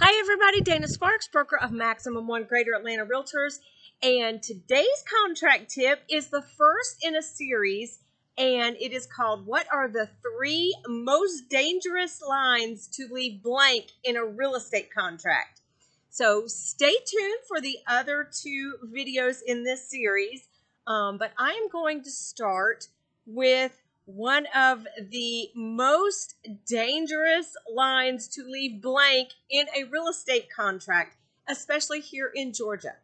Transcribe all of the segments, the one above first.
Hi, everybody. Dana Sparks, broker of Maximum One Greater Atlanta Realtors. And today's contract tip is the first in a series, and it is called What Are the Three Most Dangerous Lines to Leave Blank in a Real Estate Contract? So stay tuned for the other two videos in this series. Um, but I am going to start with one of the most dangerous lines to leave blank in a real estate contract, especially here in Georgia.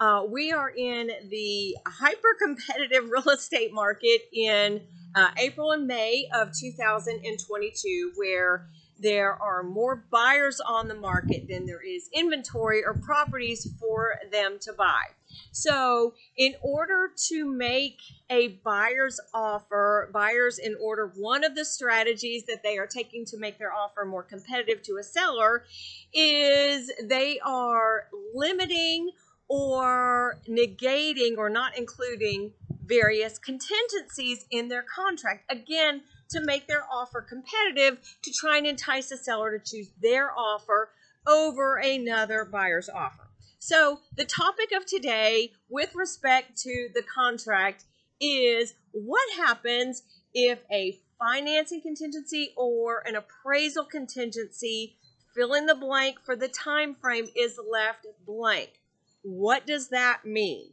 Uh, we are in the hyper competitive real estate market in uh, April and May of 2022, where there are more buyers on the market than there is inventory or properties for them to buy. So, in order to make a buyer's offer, buyers in order, one of the strategies that they are taking to make their offer more competitive to a seller is they are limiting or negating or not including various contingencies in their contract. Again, to make their offer competitive to try and entice the seller to choose their offer over another buyer's offer. So, the topic of today, with respect to the contract, is what happens if a financing contingency or an appraisal contingency, fill in the blank for the time frame, is left blank. What does that mean?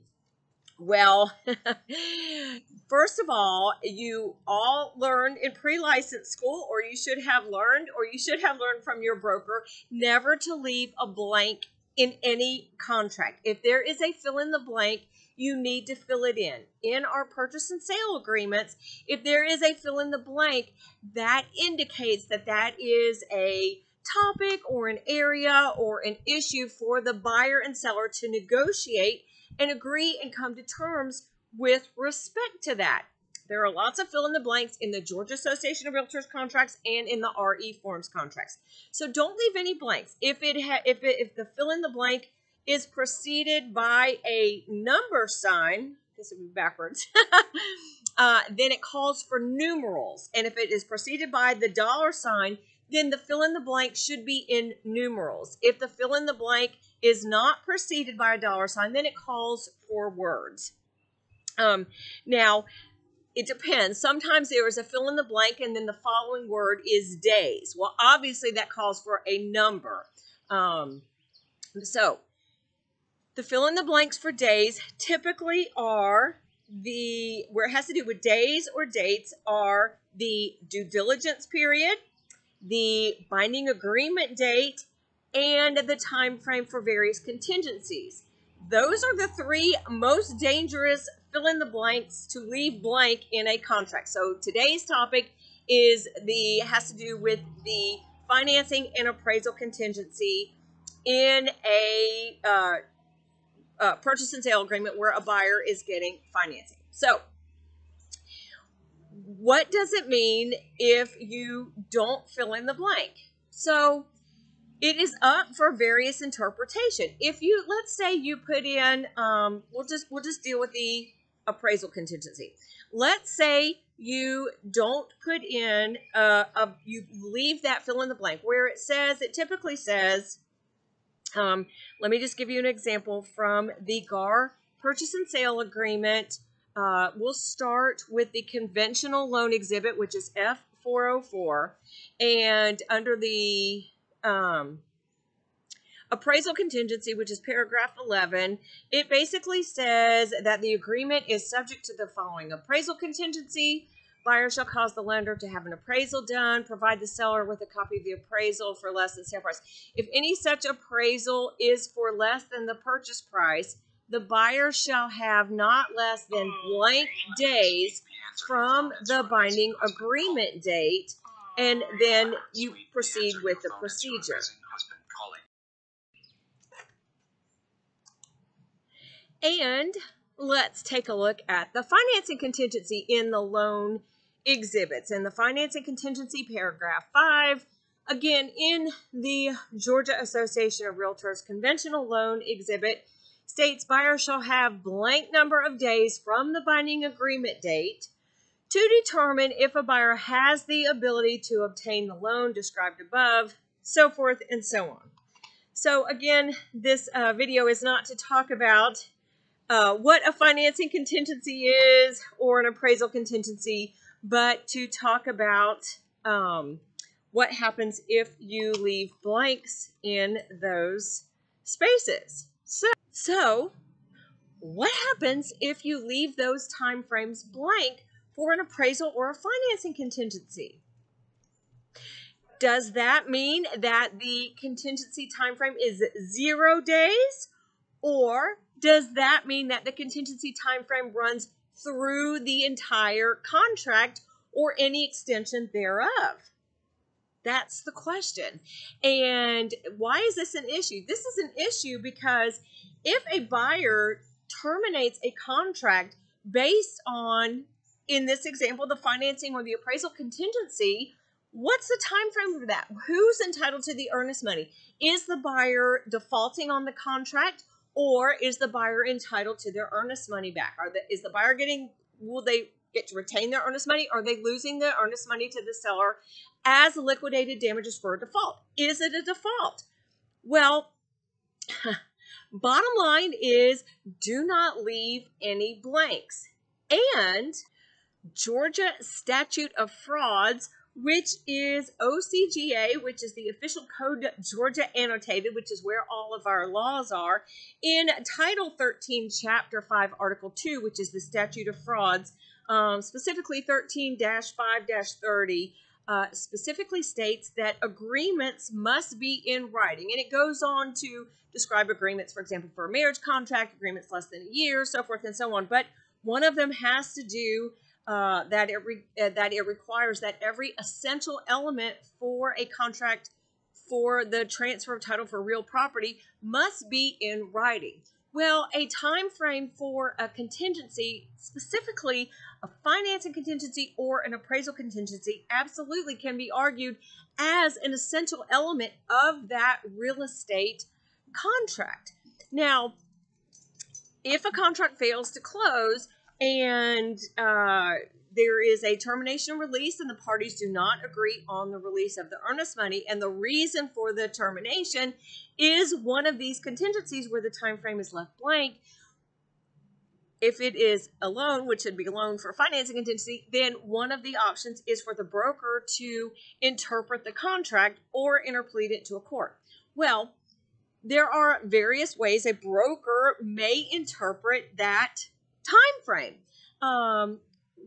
Well, first of all, you all learned in pre license school, or you should have learned, or you should have learned from your broker, never to leave a blank in any contract. If there is a fill in the blank, you need to fill it in. In our purchase and sale agreements, if there is a fill in the blank, that indicates that that is a topic or an area or an issue for the buyer and seller to negotiate and agree and come to terms with respect to that. There are lots of fill in the blanks in the Georgia Association of Realtors contracts and in the RE Forms contracts. So don't leave any blanks. If it ha- if it, if the fill in the blank is preceded by a number sign, this would be backwards. uh, then it calls for numerals, and if it is preceded by the dollar sign, then the fill in the blank should be in numerals. If the fill in the blank is not preceded by a dollar sign, then it calls for words. Um, now, it depends. Sometimes there is a fill in the blank and then the following word is days. Well, obviously that calls for a number. Um, so, the fill in the blanks for days typically are the, where it has to do with days or dates, are the due diligence period, the binding agreement date, and the time frame for various contingencies. Those are the three most dangerous fill in the blanks to leave blank in a contract. So today's topic is the has to do with the financing and appraisal contingency in a uh, uh, purchase and sale agreement where a buyer is getting financing. So what does it mean if you don't fill in the blank? So it is up for various interpretation. If you let's say you put in, um, we'll just we'll just deal with the appraisal contingency. Let's say you don't put in uh, a you leave that fill in the blank where it says it typically says. Um, let me just give you an example from the GAR purchase and sale agreement uh, we'll start with the conventional loan exhibit, which is F404. And under the um, appraisal contingency, which is paragraph 11, it basically says that the agreement is subject to the following appraisal contingency. Buyer shall cause the lender to have an appraisal done, provide the seller with a copy of the appraisal for less than sale price. If any such appraisal is for less than the purchase price, the buyer shall have not less than blank days from the binding agreement date, and then you proceed with the procedure. And let's take a look at the financing contingency in the loan exhibits. In the financing contingency, paragraph 5, again, in the Georgia Association of Realtors conventional loan exhibit, states buyer shall have blank number of days from the binding agreement date to determine if a buyer has the ability to obtain the loan described above, so forth and so on. So again, this uh, video is not to talk about uh, what a financing contingency is or an appraisal contingency, but to talk about um, what happens if you leave blanks in those spaces. So, what happens if you leave those time frames blank for an appraisal or a financing contingency? Does that mean that the contingency time frame is zero days? Or does that mean that the contingency time frame runs through the entire contract or any extension thereof? That's the question. And why is this an issue? This is an issue because if a buyer terminates a contract based on, in this example, the financing or the appraisal contingency, what's the time frame of that? Who's entitled to the earnest money? Is the buyer defaulting on the contract or is the buyer entitled to their earnest money back? Are the, is the buyer getting, will they get to retain their earnest money? Are they losing the earnest money to the seller as liquidated damages for a default? Is it a default? Well, bottom line is do not leave any blanks. And Georgia Statute of Frauds which is OCGA, which is the official code Georgia annotated, which is where all of our laws are, in Title 13, Chapter 5, Article 2, which is the statute of frauds, um, specifically 13 5 30. Uh, specifically states that agreements must be in writing. And it goes on to describe agreements, for example, for a marriage contract, agreements less than a year, so forth and so on. But one of them has to do uh, that it re- uh, that it requires that every essential element for a contract for the transfer of title for real property must be in writing. Well, a time frame for a contingency, specifically a financing contingency or an appraisal contingency, absolutely can be argued as an essential element of that real estate contract. Now, if a contract fails to close, and uh, there is a termination release, and the parties do not agree on the release of the earnest money. And the reason for the termination is one of these contingencies where the time frame is left blank. If it is a loan, which should be a loan for financing contingency, then one of the options is for the broker to interpret the contract or interplead it to a court. Well, there are various ways a broker may interpret that time frame. Um,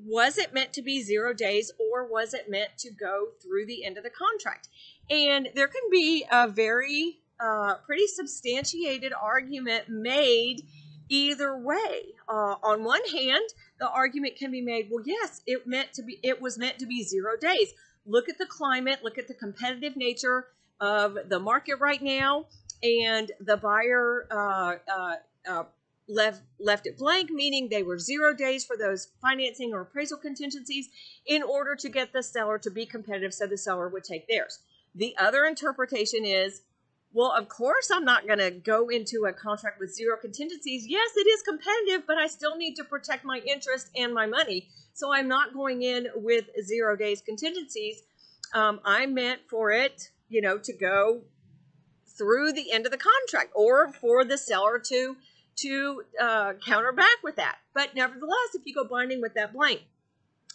was it meant to be zero days or was it meant to go through the end of the contract? And there can be a very uh, pretty substantiated argument made either way. Uh, on one hand, the argument can be made, well, yes, it meant to be it was meant to be zero days. Look at the climate, look at the competitive nature of the market right now, and the buyer uh, uh, uh left left it blank, meaning they were zero days for those financing or appraisal contingencies in order to get the seller to be competitive so the seller would take theirs. The other interpretation is, well, of course I'm not going to go into a contract with zero contingencies. Yes, it is competitive, but I still need to protect my interest and my money. So I'm not going in with zero days contingencies. Um, I meant for it, you know, to go through the end of the contract or for the seller to to uh, counter back with that. But nevertheless, if you go binding with that blank.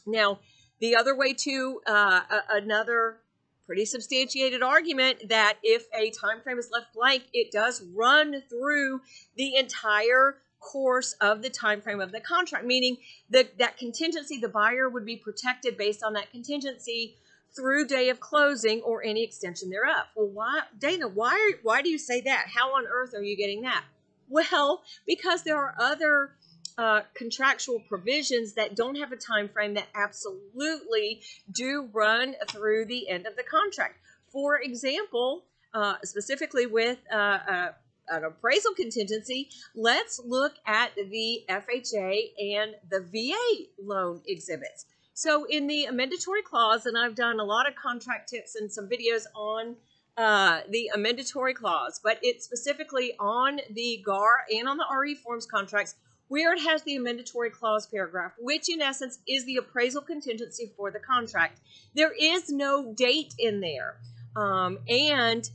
Now, the other way to uh, another pretty substantiated argument that if a time frame is left blank, it does run through the entire course of the time frame of the contract, meaning that that contingency, the buyer would be protected based on that contingency through day of closing or any extension thereof. Well, why, Dana? Why why do you say that? How on earth are you getting that? Well, because there are other uh, contractual provisions that don't have a time frame that absolutely do run through the end of the contract. For example, uh, specifically with uh, uh an appraisal contingency, let's look at the FHA and the VA loan exhibits. So, in the amendatory clause, and I've done a lot of contract tips and some videos on uh, the amendatory clause, but it's specifically on the GAR and on the RE forms contracts where it has the amendatory clause paragraph, which in essence is the appraisal contingency for the contract. There is no date in there. Um, and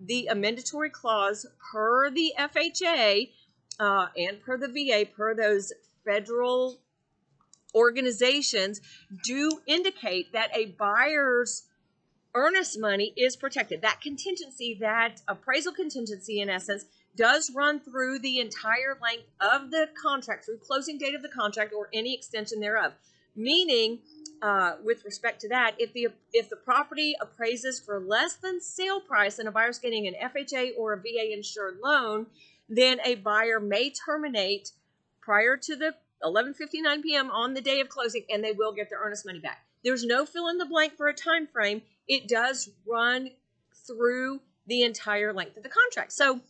the amendatory clause per the FHA uh, and per the VA, per those federal organizations, do indicate that a buyer's earnest money is protected. That contingency, that appraisal contingency, in essence, does run through the entire length of the contract, through closing date of the contract or any extension thereof. Meaning, uh, with respect to that, if the if the property appraises for less than sale price and a buyer's getting an FHA or a VA insured loan, then a buyer may terminate prior to the 11:59 p.m. on the day of closing, and they will get their earnest money back. There's no fill in the blank for a time frame. It does run through the entire length of the contract. So,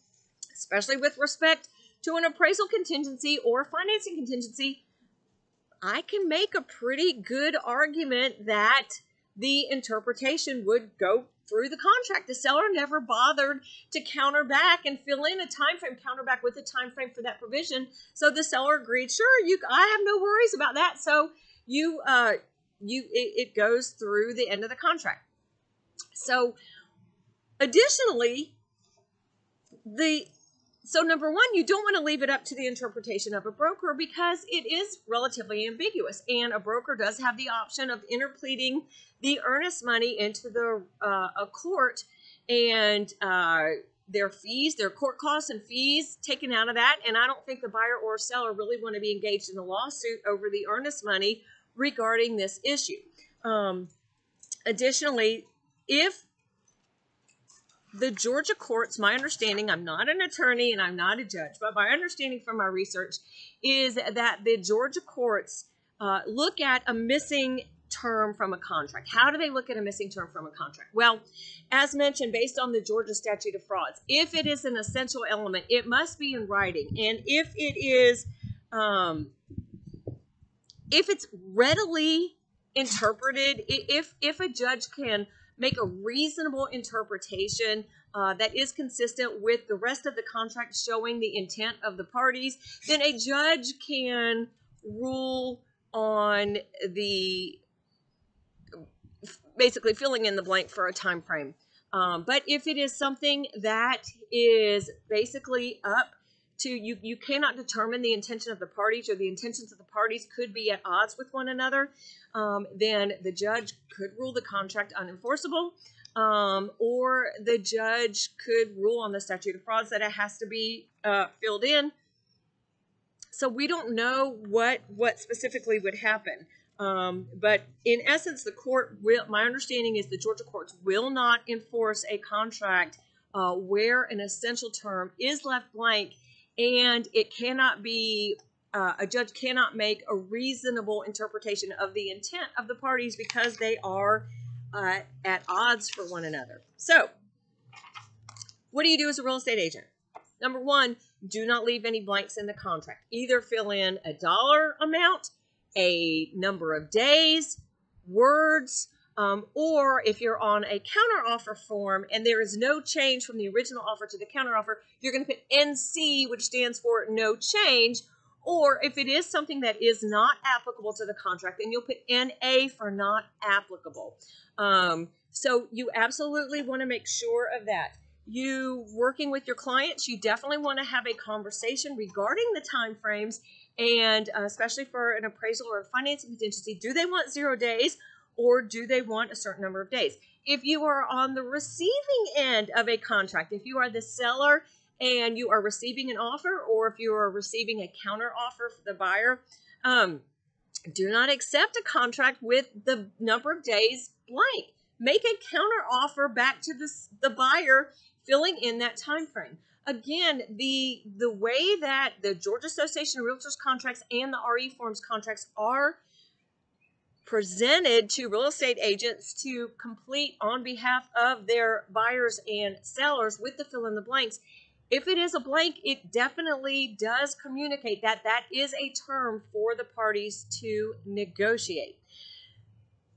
especially with respect to an appraisal contingency or financing contingency, I can make a pretty good argument that the interpretation would go through the contract. The seller never bothered to counter back and fill in a time frame, counter back with a time frame for that provision. So the seller agreed, sure, you I have no worries about that. So you uh you it, it goes through the end of the contract. So additionally, the so, number one, you don't want to leave it up to the interpretation of a broker because it is relatively ambiguous, and a broker does have the option of interpleading the earnest money into the uh, a court, and uh, their fees, their court costs and fees taken out of that. And I don't think the buyer or seller really want to be engaged in a lawsuit over the earnest money regarding this issue. Um, additionally, if the Georgia courts, my understanding, I'm not an attorney and I'm not a judge, but my understanding from my research is that the Georgia courts uh, look at a missing term from a contract. How do they look at a missing term from a contract? Well, as mentioned, based on the Georgia statute of frauds, if it is an essential element, it must be in writing. And if it is, um, if it's readily interpreted, if if a judge can make a reasonable interpretation uh, that is consistent with the rest of the contract showing the intent of the parties, then a judge can rule on the basically filling in the blank for a time frame. Um, but if it is something that is basically up to you you cannot determine the intention of the parties or the intentions of the parties could be at odds with one another um, then the judge could rule the contract unenforceable um, or the judge could rule on the statute of frauds that it has to be uh, filled in. So we don't know what what specifically would happen um, but in essence the court will my understanding is the georgia courts will not enforce a contract uh, where an essential term is left blank and it cannot be uh, a judge cannot make a reasonable interpretation of the intent of the parties because they are uh, at odds for one another. So, what do you do as a real estate agent? Number one, do not leave any blanks in the contract. Either fill in a dollar amount, a number of days, words, um, or if you're on a counteroffer form and there is no change from the original offer to the counteroffer, you're going to put NC, which stands for no change. Or if it is something that is not applicable to the contract, then you'll put NA for not applicable. Um, so you absolutely want to make sure of that. You working with your clients, you definitely want to have a conversation regarding the time frames and uh, especially for an appraisal or a financing contingency. Do they want zero days? Or do they want a certain number of days? If you are on the receiving end of a contract, if you are the seller and you are receiving an offer, or if you are receiving a counter offer for the buyer, um, do not accept a contract with the number of days blank. Make a counter offer back to the, the buyer, filling in that time frame. Again, the the way that the Georgia Association of Realtors contracts and the RE Forms contracts are presented to real estate agents to complete on behalf of their buyers and sellers with the fill in the blanks. If it is a blank, it definitely does communicate that that is a term for the parties to negotiate.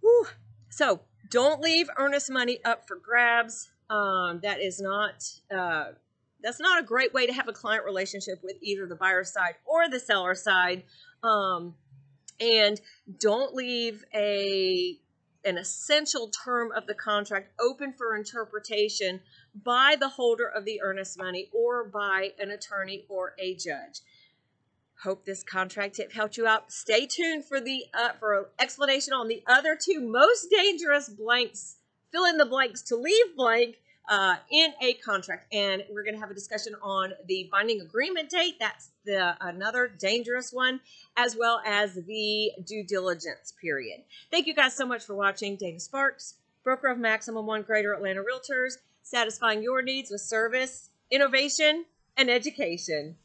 Whew. So don't leave earnest money up for grabs. Um, that is not uh, that's not a great way to have a client relationship with either the buyer side or the seller side. Um, and don't leave a an essential term of the contract open for interpretation by the holder of the earnest money or by an attorney or a judge. Hope this contract tip helped you out. Stay tuned for the uh, for an explanation on the other two most dangerous blanks. Fill in the blanks to leave blank uh, in a contract, and we're going to have a discussion on the binding agreement date. That's the another dangerous one, as well as the due diligence period. Thank you guys so much for watching. Dana Sparks, broker of Maximum One Greater Atlanta Realtors, satisfying your needs with service, innovation, and education.